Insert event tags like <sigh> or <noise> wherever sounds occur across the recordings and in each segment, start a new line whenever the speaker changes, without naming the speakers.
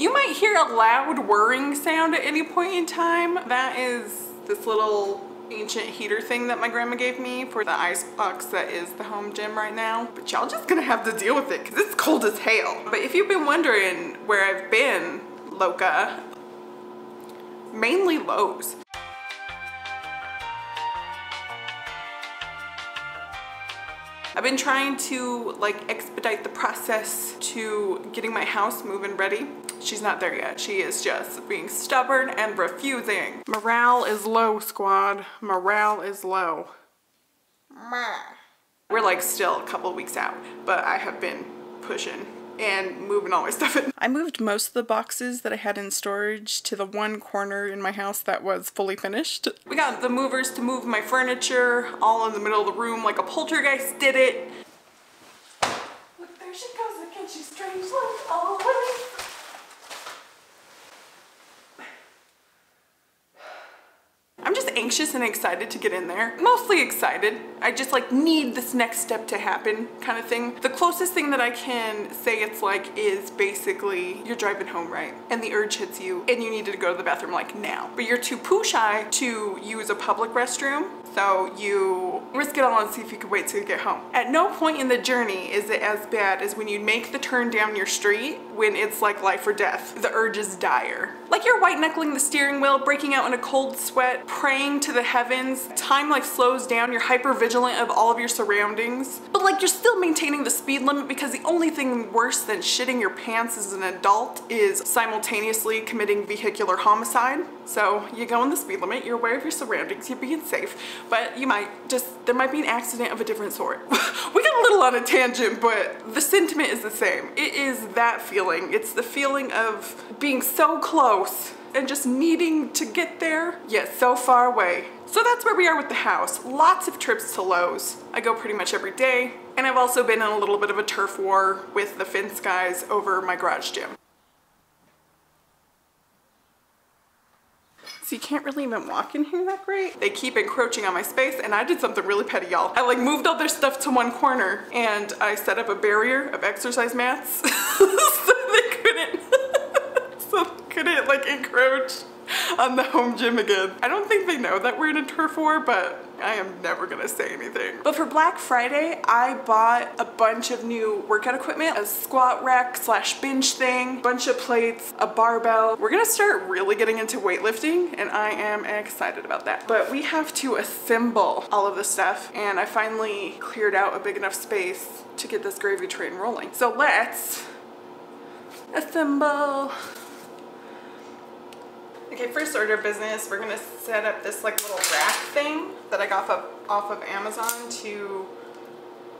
You might hear a loud whirring sound at any point in time. That is this little ancient heater thing that my grandma gave me for the ice box that is the home gym right now. But y'all just gonna have to deal with it because it's cold as hell. But if you've been wondering where I've been, Loca, mainly Lowe's. I've been trying to like expedite the process to getting my house moving ready. She's not there yet. She is just being stubborn and refusing. Morale is low, squad. Morale is low. We're like still a couple weeks out, but I have been pushing and moving all my stuff in. I moved most of the boxes that I had in storage to the one corner in my house that was fully finished. We got the movers to move my furniture all in the middle of the room like a poltergeist did it. Look, there she goes again. She's strange like oh, always. I'm just anxious and excited to get in there. Mostly excited. I just like need this next step to happen kind of thing. The closest thing that I can say it's like is basically you're driving home, right? And the urge hits you and you need to go to the bathroom like now. But you're too poo shy to use a public restroom. So you risk it all and see if you can wait till you get home. At no point in the journey is it as bad as when you make the turn down your street when it's like life or death. The urge is dire. Like you're white knuckling the steering wheel, breaking out in a cold sweat, praying to the heavens. Time like slows down, you're hyper vigilant of all of your surroundings. But like you're still maintaining the speed limit because the only thing worse than shitting your pants as an adult is simultaneously committing vehicular homicide. So you go in the speed limit, you're aware of your surroundings, you're being safe, but you might just, there might be an accident of a different sort. <laughs> we got a little on a tangent, but the sentiment is the same. It is that feeling. It's the feeling of being so close and just needing to get there, yet so far away. So that's where we are with the house. Lots of trips to Lowe's. I go pretty much every day. And I've also been in a little bit of a turf war with the fence guys over my garage gym. So you can't really even walk in here that great. They keep encroaching on my space and I did something really petty, y'all. I like moved all their stuff to one corner and I set up a barrier of exercise mats <laughs> so they couldn't, <laughs> so they couldn't like encroach <laughs> on the home gym again. I don't think they know that we're in a turf war, but I am never gonna say anything. But for Black Friday, I bought a bunch of new workout equipment, a squat rack slash bench thing, bunch of plates, a barbell. We're gonna start really getting into weightlifting and I am excited about that. But we have to assemble all of the stuff and I finally cleared out a big enough space to get this gravy train rolling. So let's assemble. Okay, first order business, we're gonna set up this like little rack thing that I got off of, off of Amazon to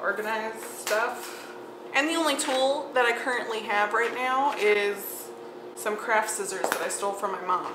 organize stuff. And the only tool that I currently have right now is some craft scissors that I stole from my mom.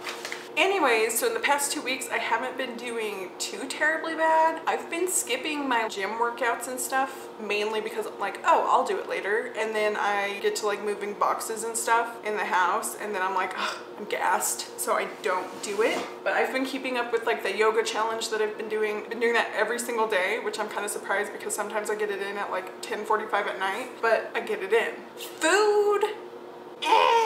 Anyways, so in the past two weeks, I haven't been doing too terribly bad. I've been skipping my gym workouts and stuff, mainly because I'm like, oh, I'll do it later. And then I get to like moving boxes and stuff in the house. And then I'm like, I'm gassed, so I don't do it. But I've been keeping up with like the yoga challenge that I've been doing. Been doing that every single day, which I'm kind of surprised because sometimes I get it in at like 10.45 at night, but I get it in. Food Eh.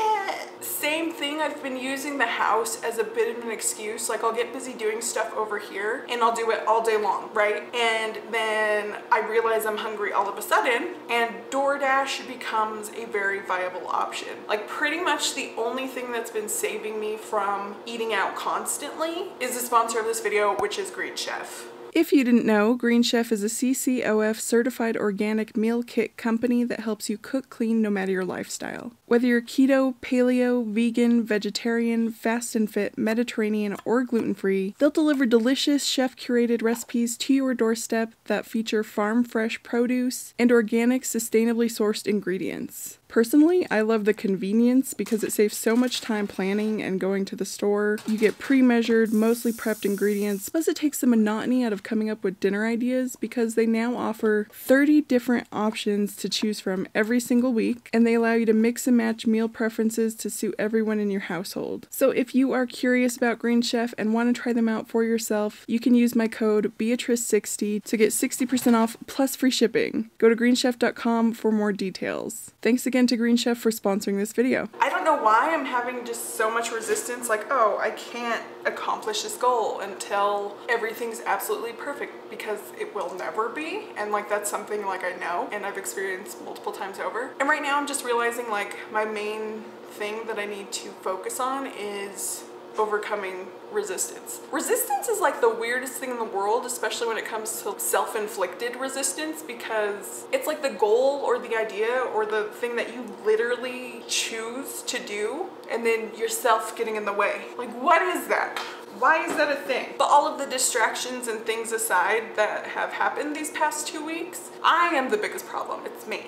Same thing, I've been using the house as a bit of an excuse. Like I'll get busy doing stuff over here and I'll do it all day long, right? And then I realize I'm hungry all of a sudden and DoorDash becomes a very viable option. Like pretty much the only thing that's been saving me from eating out constantly is the sponsor of this video, which is Green Chef. If you didn't know, Green Chef is a CCOF certified organic meal kit company that helps you cook clean no matter your lifestyle. Whether you're keto, paleo, vegan, vegetarian, fast and fit, Mediterranean, or gluten free, they'll deliver delicious chef curated recipes to your doorstep that feature farm fresh produce and organic, sustainably sourced ingredients. Personally, I love the convenience because it saves so much time planning and going to the store. You get pre-measured, mostly prepped ingredients, plus it takes the monotony out of coming up with dinner ideas because they now offer 30 different options to choose from every single week and they allow you to mix and match meal preferences to suit everyone in your household. So if you are curious about Green Chef and want to try them out for yourself, you can use my code Beatrice60 to get 60% off plus free shipping. Go to greenchef.com for more details. Thanks again to Green Chef for sponsoring this video. I don't know why I'm having just so much resistance like, oh, I can't accomplish this goal until everything's absolutely perfect because it will never be. And like that's something like I know and I've experienced multiple times over. And right now I'm just realizing like my main thing that I need to focus on is overcoming resistance. Resistance is like the weirdest thing in the world, especially when it comes to self-inflicted resistance because it's like the goal or the idea or the thing that you literally choose to do and then yourself getting in the way. Like what is that? Why is that a thing? But all of the distractions and things aside that have happened these past two weeks, I am the biggest problem. It's me.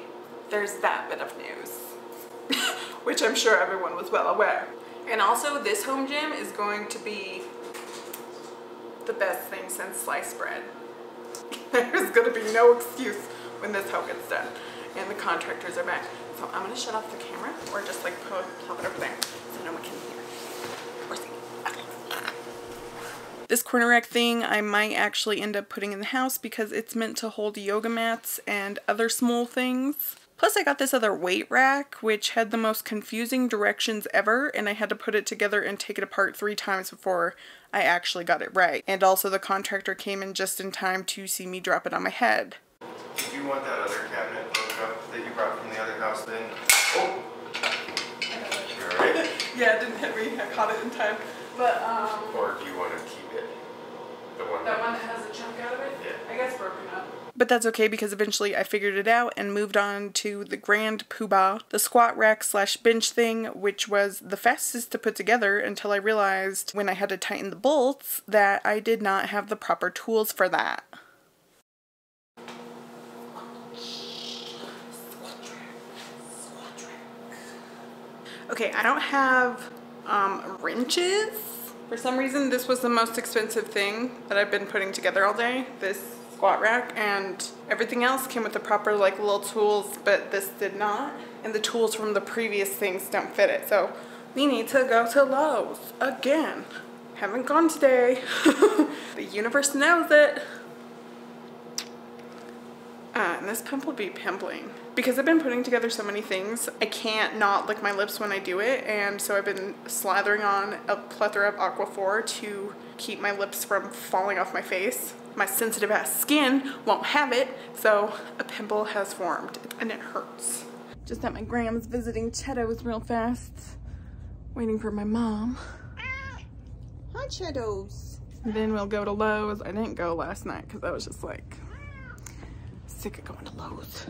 There's that bit of news, <laughs> which I'm sure everyone was well aware. And also this home gym is going to be the best thing since sliced bread. <laughs> There's gonna be no excuse when this hoe gets done and the contractors are back. So I'm gonna shut off the camera or just like put, plop it over there so no one can hear. This corner rack thing I might actually end up putting in the house because it's meant to hold yoga mats and other small things. Plus I got this other weight rack, which had the most confusing directions ever, and I had to put it together and take it apart three times before I actually got it right. And also the contractor came in just in time to see me drop it on my head.
Did you want that other cabinet up that you brought from the other house then? Oh! You alright? <laughs>
yeah, it didn't hit me. I caught it in time. But, um...
Or do you want to keep it? The one
that one that has a chunk out of it?
Yeah.
I guess broken up. But that's okay because eventually I figured it out and moved on to the Grand Poobah, the squat rack slash bench thing, which was the fastest to put together until I realized when I had to tighten the bolts that I did not have the proper tools for that. Okay, I don't have um, wrenches. For some reason, this was the most expensive thing that I've been putting together all day. This squat rack and everything else came with the proper like little tools but this did not and the tools from the previous things don't fit it. So we need to go to Lowe's again. Haven't gone today. <laughs> The universe knows it. Uh, and this pimple be pimpling because I've been putting together so many things I can't not lick my lips when I do it and so I've been slathering on a plethora of Aquaphor to keep my lips from falling off my face my sensitive ass skin won't have it, so a pimple has formed and it hurts. Just at my grandma's visiting Cheetos real fast, waiting for my mom. Hi Cheetos. then we'll go to Lowe's. I didn't go last night because I was just like sick of going to Lowe's.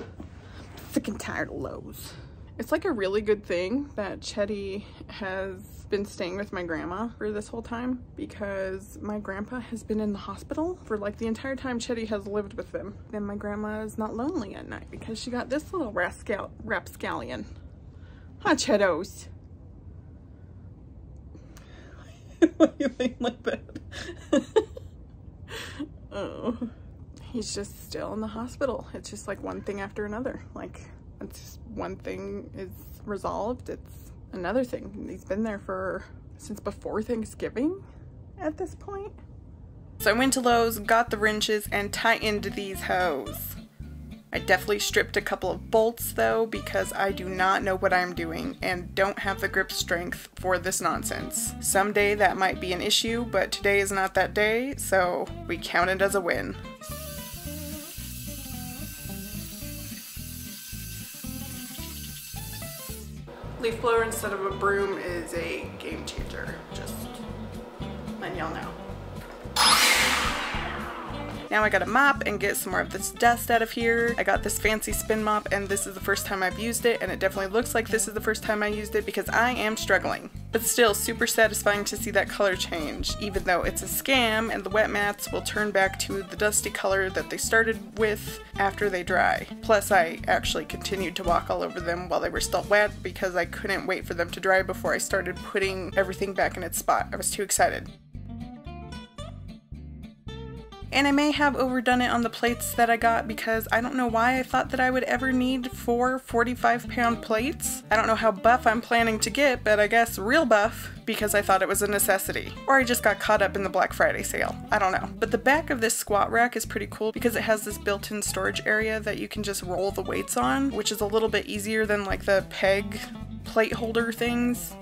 Sick and tired of Lowe's. It's like a really good thing that Chetty has been staying with my grandma for this whole time because my grandpa has been in the hospital for like the entire time Chetty has lived with them. And my grandma is not lonely at night because she got this little rascal rapscallion. Huh, Cheetos? Why <laughs> are you being like <laughs> that? oh. He's just still in the hospital. It's just like one thing after another. Like it's one thing is resolved, it's another thing. He's been there for since before Thanksgiving at this point. So I went to Lowe's, got the wrenches, and tightened these hose. I definitely stripped a couple of bolts though because I do not know what I'm doing and don't have the grip strength for this nonsense. Someday that might be an issue, but today is not that day, so we count it as a win. Leaf blower instead of a broom is a game changer. Just letting y'all know. Now I gotta mop and get some more of this dust out of here. I got this fancy spin mop and this is the first time I've used it and it definitely looks like this is the first time I used it because I am struggling. But still super satisfying to see that color change, even though it's a scam and the wet mats will turn back to the dusty color that they started with after they dry. Plus I actually continued to walk all over them while they were still wet because I couldn't wait for them to dry before I started putting everything back in its spot. I was too excited. And I may have overdone it on the plates that I got because I don't know why I thought that I would ever need four 45 pound plates. I don't know how buff I'm planning to get, but I guess real buff because I thought it was a necessity. Or I just got caught up in the Black Friday sale. I don't know. But the back of this squat rack is pretty cool because it has this built-in storage area that you can just roll the weights on, which is a little bit easier than like the peg plate holder things.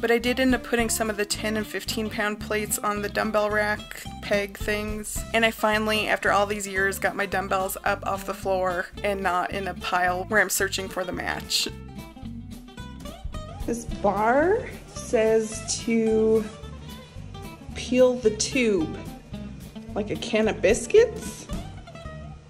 But I did end up putting some of the 10 and 15 pound plates on the dumbbell rack peg things. And I finally, after all these years, got my dumbbells up off the floor and not in a pile where I'm searching for the match. This bar says to peel the tube like a can of biscuits.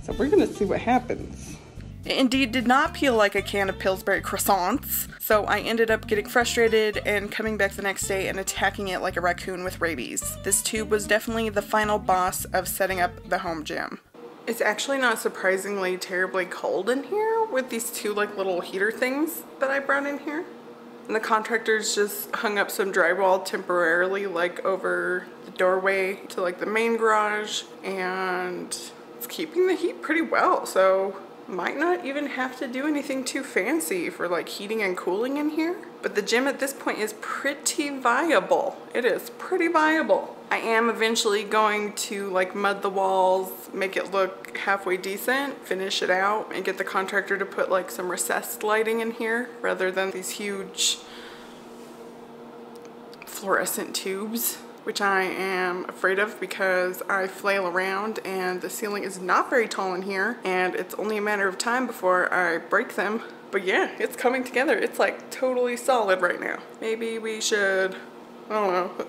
So we're gonna see what happens. It indeed did not peel like a can of Pillsbury croissants, so I ended up getting frustrated and coming back the next day and attacking it like a raccoon with rabies. This tube was definitely the final boss of setting up the home gym. It's actually not surprisingly terribly cold in here with these two like little heater things that I brought in here. And the contractors just hung up some drywall temporarily like over the doorway to like the main garage and it's keeping the heat pretty well so might not even have to do anything too fancy for like heating and cooling in here. But the gym at this point is pretty viable. It is pretty viable. I am eventually going to like mud the walls, make it look halfway decent, finish it out, and get the contractor to put like some recessed lighting in here rather than these huge fluorescent tubes which I am afraid of because I flail around and the ceiling is not very tall in here and it's only a matter of time before I break them. But yeah, it's coming together. It's like totally solid right now. Maybe we should, I don't know,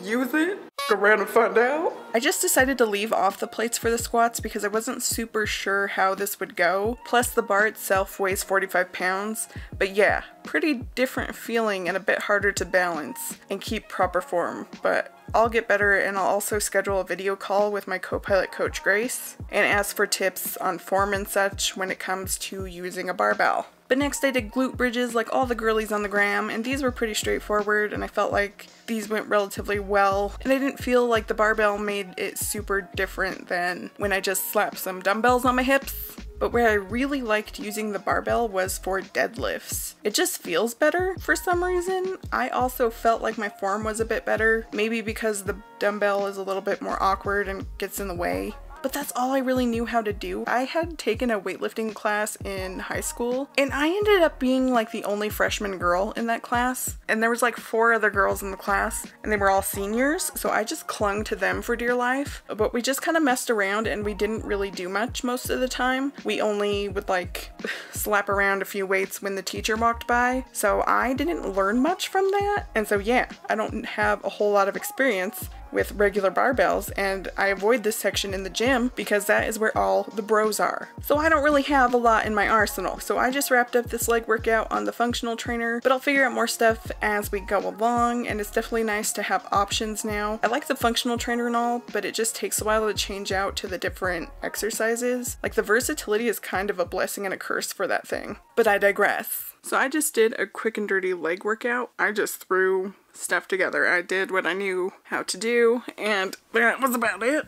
use it? Go around and find out. I just decided to leave off the plates for the squats because I wasn't super sure how this would go. Plus the bar itself weighs 45 pounds. But yeah, pretty different feeling and a bit harder to balance and keep proper form. But I'll get better and I'll also schedule a video call with my co-pilot coach Grace and ask for tips on form and such when it comes to using a barbell. But next I did glute bridges like all the girlies on the gram and these were pretty straightforward and I felt like these went relatively well and I didn't feel like the barbell made it super different than when I just slapped some dumbbells on my hips. But where I really liked using the barbell was for deadlifts. It just feels better for some reason. I also felt like my form was a bit better, maybe because the dumbbell is a little bit more awkward and gets in the way but that's all I really knew how to do. I had taken a weightlifting class in high school and I ended up being like the only freshman girl in that class. And there was like four other girls in the class and they were all seniors. So I just clung to them for dear life. But we just kind of messed around and we didn't really do much most of the time. We only would like <sighs> slap around a few weights when the teacher walked by. So I didn't learn much from that. And so yeah, I don't have a whole lot of experience with regular barbells and I avoid this section in the gym because that is where all the bros are. So I don't really have a lot in my arsenal. So I just wrapped up this leg workout on the functional trainer, but I'll figure out more stuff as we go along and it's definitely nice to have options now. I like the functional trainer and all, but it just takes a while to change out to the different exercises. Like the versatility is kind of a blessing and a curse for that thing. But I digress. So I just did a quick and dirty leg workout. I just threw stuff together. I did what I knew how to do, and that was about it.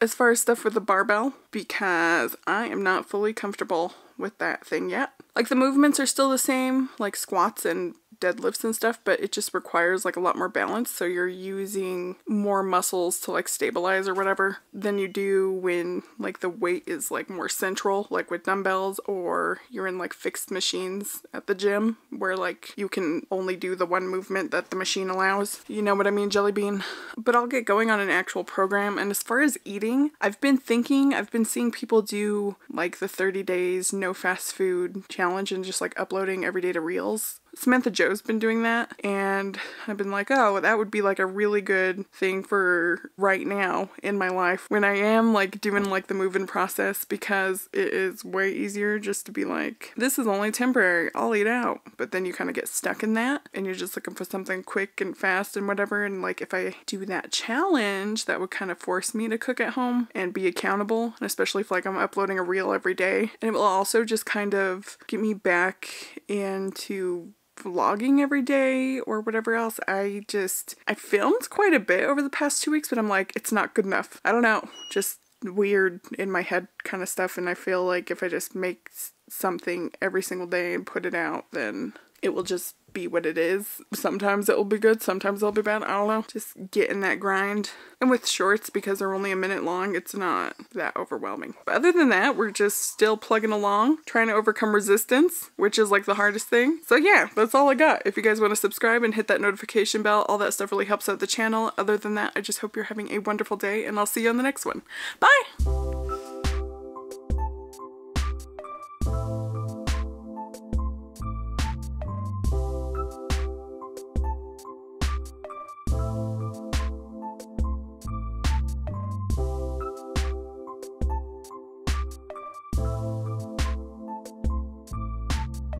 As far as stuff with the barbell, because I am not fully comfortable with that thing yet. Like the movements are still the same, like squats and deadlifts and stuff, but it just requires like a lot more balance. So you're using more muscles to like stabilize or whatever than you do when like the weight is like more central, like with dumbbells, or you're in like fixed machines at the gym where like you can only do the one movement that the machine allows. You know what I mean, Jelly Bean? But I'll get going on an actual program. And as far as eating, I've been thinking, I've been seeing people do like the 30 days no fast food challenge and just like uploading every day to Reels. Samantha Joe's been doing that, and I've been like, oh, that would be like a really good thing for right now in my life when I am like doing like the move in process because it is way easier just to be like, this is only temporary, I'll eat out. But then you kind of get stuck in that and you're just looking for something quick and fast and whatever. And like, if I do that challenge, that would kind of force me to cook at home and be accountable, and especially if like I'm uploading a reel every day. And it will also just kind of get me back into vlogging every day or whatever else. I just, I filmed quite a bit over the past two weeks, but I'm like, it's not good enough. I don't know, just weird in my head kind of stuff. And I feel like if I just make something every single day and put it out, then it will just be what it is. Sometimes it will be good, sometimes it'll be bad. I don't know. Just get in that grind. And with shorts, because they're only a minute long, it's not that overwhelming. But other than that, we're just still plugging along, trying to overcome resistance, which is like the hardest thing. So yeah, that's all I got. If you guys want to subscribe and hit that notification bell, all that stuff really helps out the channel. Other than that, I just hope you're having a wonderful day and I'll see you on the next one. Bye!